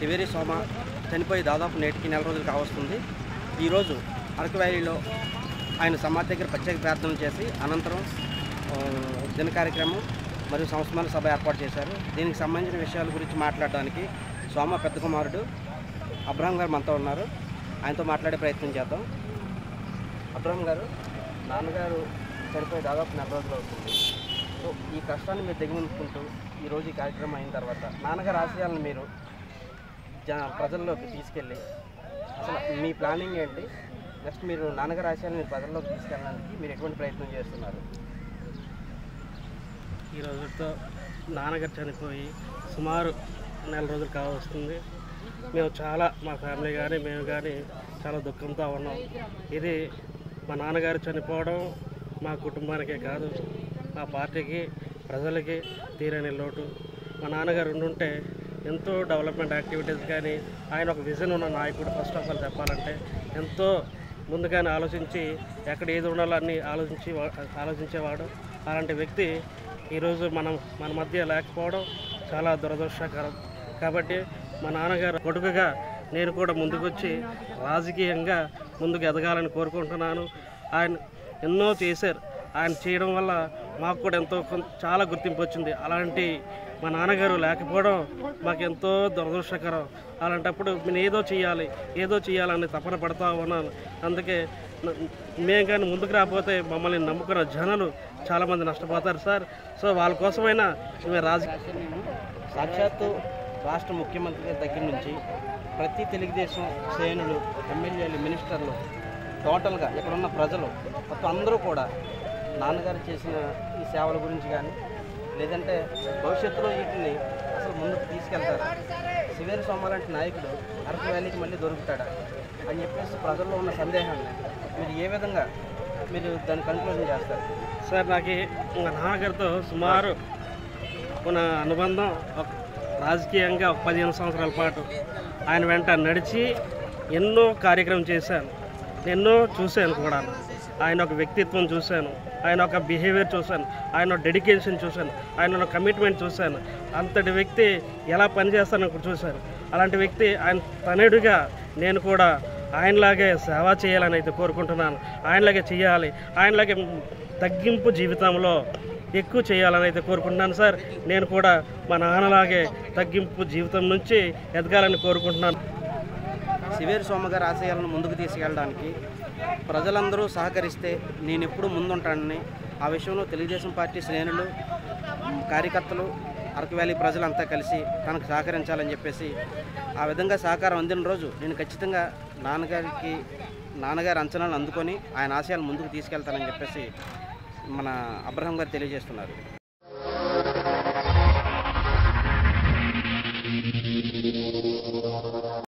శివేరి సోమ చనిపోయి దాదాపు నేటికి నెల రోజులు కావస్తుంది. ఈరోజు అరకు వ్యాలీలో ఆయన సమాధి దగ్గర ప్రత్యేక ప్రార్థనలు చేసి అనంతరం దిన కార్యక్రమం మరియు సంస్మరణ సభ ఏర్పాటు చేశారు. దీనికి సంబంధించిన విషయాల గురించి మాట్లాడడానికి సోమ పెద్ద కుమారుడు అబ్రహం గారు మనతో ఉన్నారు. ఆయనతో మాట్లాడే ప్రయత్నం చేద్దాం. అబ్రహం గారు నాన్నగారు చనిపోయి దాదాపు నెల రోజులు అవుతుంది. సో ఈ కష్టాన్ని మీరు దిగమించుకుంటూ ఈరోజు ఈ కార్యక్రమం అయిన తర్వాత నాన్నగారు ఆశయాలను మీరు ప్రజల్లోకి తీసుకెళ్ళి అసలు మీ ప్లానింగ్ ఏంటి? నెక్స్ట్ మీరు నాన్నగారు ఆశయాలను మీరు ప్రజల్లోకి తీసుకెళ్ళడానికి మీరు ఎటువంటి ప్రయత్నం చేస్తున్నారు? ఈ రోజుతో నాన్నగారు చనిపోయి సుమారు నెల రోజులు కావస్తుంది. మేము చాలా మా ఫ్యామిలీ కానీ మేము కానీ చాలా దుఃఖంతో ఉన్నాం. ఇది మా నాన్నగారు చనిపోవడం మా కుటుంబానికే కాదు మా పార్టీకి ప్రజలకి తీరని లోటు. మా నాన్నగారు ఉండుంటే ఎంతో డెవలప్మెంట్ యాక్టివిటీస్ కానీ ఆయన ఒక విజన్ ఉన్న నాయకుడు ఫస్ట్ ఆఫ్ ఆల్ చెప్పాలంటే ఎంతో ముందుగానే ఆలోచించి ఎక్కడ ఏది ఉండాలో అన్ని ఆలోచించి ఆలోచించేవాడు. అలాంటి వ్యక్తి ఈరోజు మనం మన మధ్య లేకపోవడం చాలా దురదృష్టకరం. కాబట్టి మా నాన్నగారు కొడుకుగా నేను కూడా ముందుకొచ్చి రాజకీయంగా ముందుకు ఎదగాలని కోరుకుంటున్నాను. ఆయన ఎన్నో చేశారు. ఆయన చేయడం వల్ల మాకు కూడా ఎంతో చాలా గుర్తింపు వచ్చింది. అలాంటి మా నాన్నగారు లేకపోవడం మాకు ఎంతో దురదృష్టకరం. అలాంటప్పుడు నేను ఏదో చేయాలి ఏదో చేయాలని తపన పడతా ఉన్నాను. అందుకే మేము కానీ ముందుకు రాకపోతే మమ్మల్ని నమ్ముకున్న జనాలు చాలామంది నష్టపోతారు సార్. సో వాళ్ళ కోసమైనా మేము రాజకీయ సాక్షాత్తు రాష్ట్ర ముఖ్యమంత్రి గారి దగ్గర నుంచి ప్రతి తెలుగుదేశం శ్రేణులు ఎమ్మెల్యేలు మినిస్టర్లు టోటల్గా ఇక్కడ ఉన్న ప్రజలు మొత్తం అందరూ కూడా నాన్నగారు చేసిన ఈ సేవల గురించి కానీ లేదంటే భవిష్యత్తులో వీటిని అసలు ముందుకు తీసుకెళ్తారా? శివేరు సోమ లాంటి నాయకుడు అరకు వ్యాలీకి మళ్ళీ దొరుకుతాడా? అని చెప్పేసి ప్రజల్లో ఉన్న సందేహాన్ని మీరు ఏ విధంగా మీరు దాన్ని కన్క్లూజన్ చేస్తారు? సార్ నాకు మా నాన్నగారితో సుమారు ఉన్న అనుబంధం ఒక రాజకీయంగా ఒక పదిహేను సంవత్సరాల పాటు ఆయన వెంట నడిచి ఎన్నో కార్యక్రమం చేశాను. ఎన్నో చూశాను కూడా. ఆయన ఒక వ్యక్తిత్వం చూశాను. ఆయన ఒక బిహేవియర్ చూశాను. ఆయన డెడికేషన్ చూశాను. ఆయన కమిట్మెంట్ చూశాను. అంతటి వ్యక్తి ఎలా పనిచేస్తానో కూడా చూశాను. అలాంటి వ్యక్తి ఆయన తనేడుగా నేను కూడా ఆయనలాగే సేవ చేయాలని అయితే కోరుకుంటున్నాను. ఆయనలాగే చేయాలి. ఆయనలాగే తగ్గింపు జీవితంలో ఎక్కువ చేయాలని అయితే కోరుకుంటున్నాను సార్. నేను కూడా మా నాన్నలాగే తగ్గింపు జీవితం నుంచి ఎదగాలని కోరుకుంటున్నాను. శివేరు సోమగారి ఆశయాలను ముందుకు తీసుకెళ్ళడానికి ప్రజలందరూ సహకరిస్తే నేను ఎప్పుడు ముందుంటానని ఆ విషయంలో తెలుగుదేశం పార్టీ శ్రేణులు కార్యకర్తలు అరకు వ్యాలీ ప్రజలంతా కలిసి తనకు సహకరించాలని చెప్పేసి ఆ విధంగా సహకారం అందిన రోజు నేను ఖచ్చితంగా నాన్నగారికి నాన్నగారి అంచనాలు అందుకొని ఆయన ఆశయాలు ముందుకు తీసుకెళ్తానని చెప్పేసి మన అబ్రహం గారు తెలియజేస్తున్నారు Thank you.